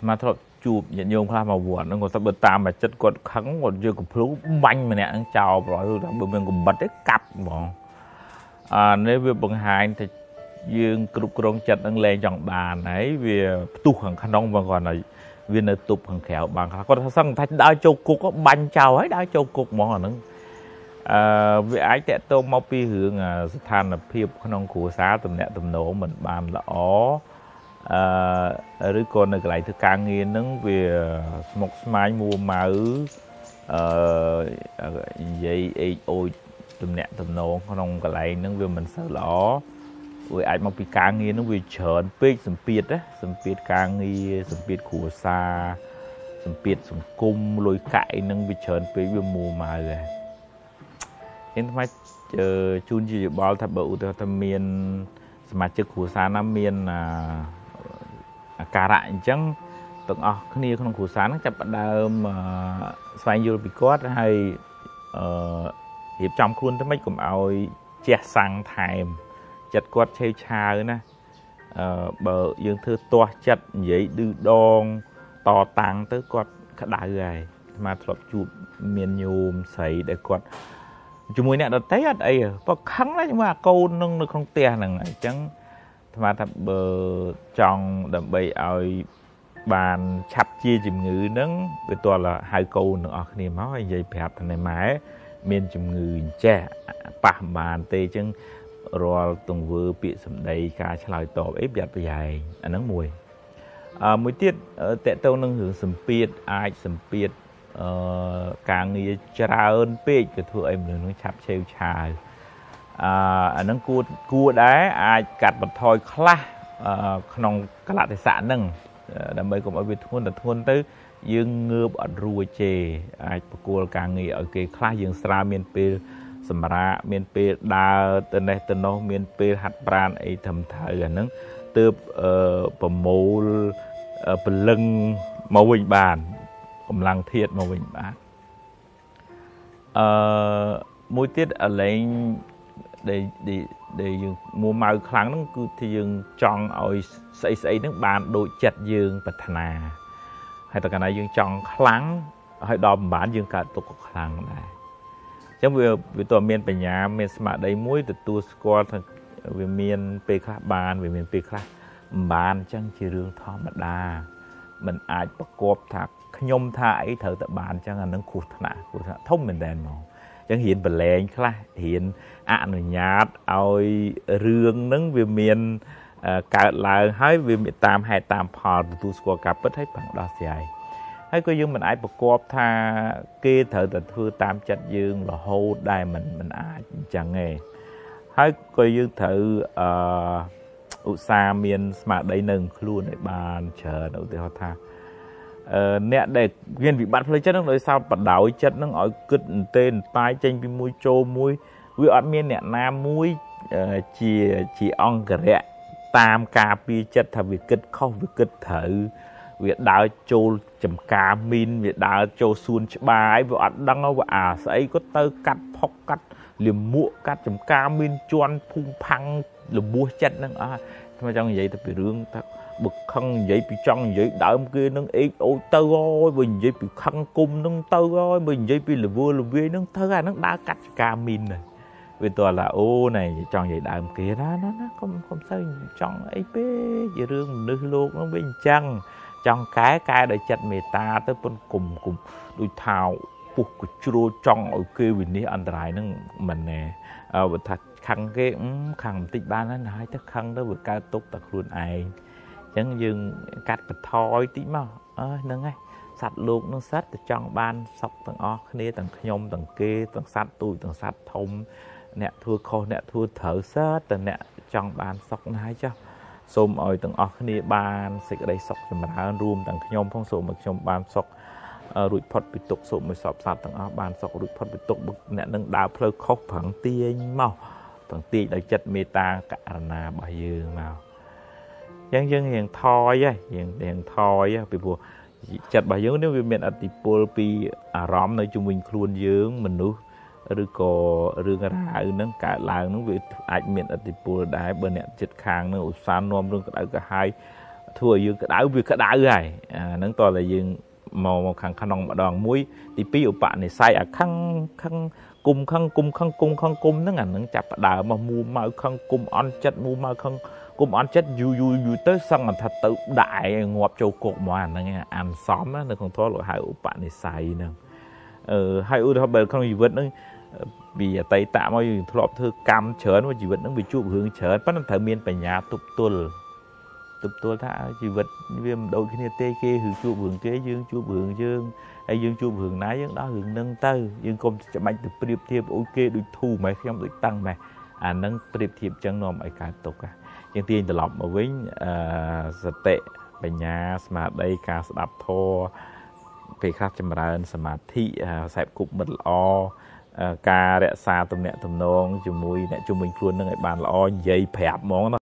ស្មាធ្លាប់ជួបញាតិញោមខ្លះមកវត្តហ្នឹងគាត់ថាបើតាមមកចិត្តគាត់ខឹងគាត់យកកំភ្លូបាញ់ម្នាក់ហ្នឹងចោលប្រហែលថាបើមានកំបិតទេកាប់ហ្មងអានេះវាបង្ហាញថាយើងគ្រប់គ្រងចិត្តនឹងលែងចង់បានហើយវាផ្ទុះខាងក្នុងបងគាត់ហើយវានៅទប់ខាងក្រៅបានខ្លះគាត់ថាសឹងថាដើរចូលគុកបាញ់ចោលហើយដើរចូលគុកហ្មងអាហ្នឹងអឺវាអាចតកតងមកពីរឿងស្ថានភាពក្នុងគ្រួសារតំណែងតំណងមិនបានល្អ អឺឬក៏នៅកន្លែងធ្វើការងារហ្នឹងវាស្មុកស្មាញមួម៉ៅអឺនិយាយអេចអូចតំណែងតំណងក្នុងកន្លែងហ្នឹងវាមិនសូវល្អវាអាចមកពីការងារហ្នឹងវាច្រើនពេកសម្ពាធណាសម្ពាធការងារសម្ពាធគ្រួសារសម្ពាធសង្គមលុយកាក់អីហ្នឹងវាច្រើនពេកវាមួម៉ៅដែរអញ្ចឹងថ្មជូនជាយោបល់ថាបើឧទាហរណ៍ថាមានសមាជិកគ្រួសារណាមានអា ការៈអញ្ចឹងទាំងអស់គ្នាក្នុងគ្រួសារហ្នឹងចាប់ផ្ដើមស្វែងយល់ពីគាត់ហើយអឺរៀបចំខ្លួនទៅមិនកុំឲ្យជះសាំងថែមចិត្តគាត់ឆេវឆាវណាអឺបើយើងធ្វើទាស់ចិត្តនិយាយឌឺដងតតាំងទៅគាត់ក្តៅហើយអាត្មាធ្លាប់ជួបមានញោមស្រីដែលគាត់ជាមួយអ្នកដតីអត់អីបើខឹងណាជាមួយអាកូននឹងនៅក្នុងផ្ទះហ្នឹងអញ្ចឹង អាត្មាថាបើចង់ដើម្បីឲ្យបានឆាប់ជាជំងឺហ្នឹងវាទាល់ហៅកូនទាំងអស់គ្នាមកហើយនិយាយប្រាប់ថាម៉ែមានជំងឺអញ្ចេះប៉ះបានទេអញ្ចឹងរាល់ទង្វើពាក្យសម្ដីការឆ្លើយតបអីប្រយ័ត្នប្រយែងអាហ្នឹងមួយអឺមួយទៀតតកតងនឹងរឿងសម្ពាធអាចសម្ពាធអឺការងារច្រើនពេកក៏ធ្វើឲ្យមនុស្សនឹងឆាប់ឆេវឆាវ អឺអាហ្នឹងគួរគួរដែរអាចកាត់បន្ថយខ្លះក្នុងកលៈទេសៈហ្នឹងដើម្បីកុំឲ្យវាធ្ងន់ទៅធ្ងន់ទៅយើងងើបអត់រួចទេអាចបកគោលការងារឲ្យគេខ្លះយើងស្រាវមានពេលសម្រាកមានពេលដើរទៅនេះទៅនោះមានពេលហាត់ប្រាណអីត្រឹមត្រូវអាហ្នឹងទើបប្រមូលពលឹងមកវិញបានកម្លាំងធាតមកវិញបានអឺមួយទៀតអលែង ដែលដែលយើងមួម៉ៅខ្លាំងហ្នឹងគឺយើងចង់ឲ្យស្អីស្អីហ្នឹងបានដូចចិត្តយើងប្រាថ្នាហើយតើកាលណាយើងចង់ខ្លាំងហើយដល់ប្រហែលយើងកើតទុកក៏ខ្លាំងដែរចឹងវាវាតើមានបញ្ញាមានស្មារតីមួយទទួលស្គាល់ថាវាមានពេលខ្លះបានវាមានពេលខ្លះមិនបានអញ្ចឹងជារឿងធម្មតាมันអាចប្រកបថាខ្ញុំថាអីត្រូវតែបានអញ្ចឹងអានឹងគ្រោះថ្នាក់គ្រោះថ្នាក់ធំមែនតើហ្មងអញ្ចឹងរៀនបលែងខ្លះរៀនអនុញ្ញាតឲ្យរឿងហ្នឹងវាមានកើតឡើងហើយវាតាមហេតុតាមផលទទួលស្គាល់ការពិតហើយប្រឹងដោះស្រាយហើយក៏យើងមិនអាចប្រកបថាគេត្រូវតែធ្វើតាមចិត្តយើងរហូតដែរមិនមិនអាចអញ្ចឹងទេហើយក៏យើងត្រូវអឺឧស្សាហ៍មានស្មារតីនៅខ្លួនឲ្យបានច្រើនឧទាហរណ៍ថា អឺអ្នកដែលមានវិបត្តិផ្លូវចិត្តហ្នឹងដោយសារបដ ாய் ចិត្តហ្នឹងឲ្យគិតអន្ទេអន្តាយចេញពីមួយចូលមួយវាអត់មានអ្នកណាមួយជាជាអង្គរៈតាមការពីចិត្តថាវាគិតខុសវាគិតត្រូវវាដើរចូលចំការមីនវាដើរចូលសួនច្បារវាអត់ដឹងว่าអាស្អីក៏ទៅកាត់ផុកកាត់លិមួកកាត់ចំការមីនជន់ភូមិផាំងលបួសចិត្តនឹងអស់ខ្ញុំចង់និយាយទៅពីរឿងថា បើខឹងនិយាយពីចង់និយាយដើមគេនឹងអេកអូចទៅហើយបើនិយាយពីខឹងគុំនឹងទៅហើយបើនិយាយពីលវលវាយនឹងទៅអានឹងដើរកាត់ចកាមីនហើយវាតើឡាអូណែចង់និយាយដើមគេណាណាណាកុំកុំសូវចង់អីពេកជារឿងមនុស្សលោកនឹងវាអញ្ចឹងចង់កែកែដោយចិត្តមេត្តាទៅប៉ុនគុំគុំដូចថាពុះកជ្រួលចង់ឲ្យគេវិនិច្ឆ័យអន្តរាយហ្នឹងមិនណែបើថាខឹងគេខឹងបន្តិចបានហើយទៅខឹងទៅវាកើតទុកតែខ្លួនឯងអញ្ចឹងយើងកាត់បន្ថយតិចមកអើហ្នឹងហើយសត្វលោកនឹងសត្វទៅចង់បានសុខទាំងអស់គ្នាទាំងខ្ញុំទាំងគេទាំងសត្វទូចទាំងសត្វធំ អ្នកធ្វើខុសអ្នកធ្វើត្រូវសើតែអ្នកចង់បានសុខណាស់ចុះសូមឲ្យទាំងអស់គ្នាបានសេចក្តីសុខចម្រើនរួមទាំងខ្ញុំផងសូមឲ្យខ្ញុំបានសុខរួចផុតពីទុក្ខសូមឲ្យសពសត្វទាំងអស់បានសុខរួចផុតពីទុក្ខអ្នកនឹងដើរផ្លូវខុសប្រឹងទាញមកប្រឹងទាញដោយចិត្តមេត្តាករុណារបស់យើងមក អញ្ចឹងយើងរៀងថយហ៎រៀងរៀងថយពីព្រោះចិត្តរបស់យើងនេះវាមានអតិពលពីអារម្មណ៍នៅជុំវិញខ្លួនយើងមនុស្សឬក៏រឿងរ៉ាវហ្នឹងកើតឡើងហ្នឹងវាអាចមានអតិពលដែរបើអ្នកចិត្តខាងនឹងឧស្សាហ៍នាំរឿងក្តៅក្រហាយធ្វើឲ្យយើងក្តៅវាក្តៅហើយអាហ្នឹងតើតែយើងមកមកខាងក្នុងម្ដងមួយទី2ឧបនិស្ស័យអាខឹងខឹងគុំខឹងគុំខឹងគុំខឹងគុំហ្នឹងអាហ្នឹងចាប់ផ្ដើមមកមួម៉ៅខឹងគុំអន់ចិត្តមួម៉ៅខឹង គុំអន់ចិត្តយូរយូរយូរទៅសឹងថាទៅដាក់ឯងងាប់ចូលគុកមកអាហ្នឹងអានសំនៅក្នុងធម៌លោកហៅឧបនិស្ស័យហ្នឹងអឺហើយឧទាហរណ៍បើក្នុងជីវិតហ្នឹងពីអតីតមកយើងធ្លាប់ធ្វើកម្មច្រើនជីវិតហ្នឹងវាជួបរឿងច្រើនប៉ុន្តែត្រូវមានបញ្ញាទប់ទល់ទប់ទល់ថាជីវិតវាមិនដូចគ្នាទេគេគឺជួបរឿងគេយើងជួបរឿងយើងហើយយើងជួបរឿងណាយើងដោះរឿងនឹងទៅយើងកុំច្បាច់ទៅប្រៀបធៀបអូគេដូចធូម៉េះខ្ញុំដូចតាំងម៉េះអានឹងប្រៀបធៀបចឹងនាំឲ្យកើតទុក យើងទាញត្រឡប់មកវិញអឺសតិបញ្ញាស្មារតីការស្ដាប់ធម៌ពេលខ្លះចម្រើន សមាធិខ្សែគប់មិត្តល្អការរក្សាទំនាក់ទំនងជាមួយអ្នកជំនាញខ្លួននឹងឲ្យបានល្អនិយាយប្រាប់ហ្មងណា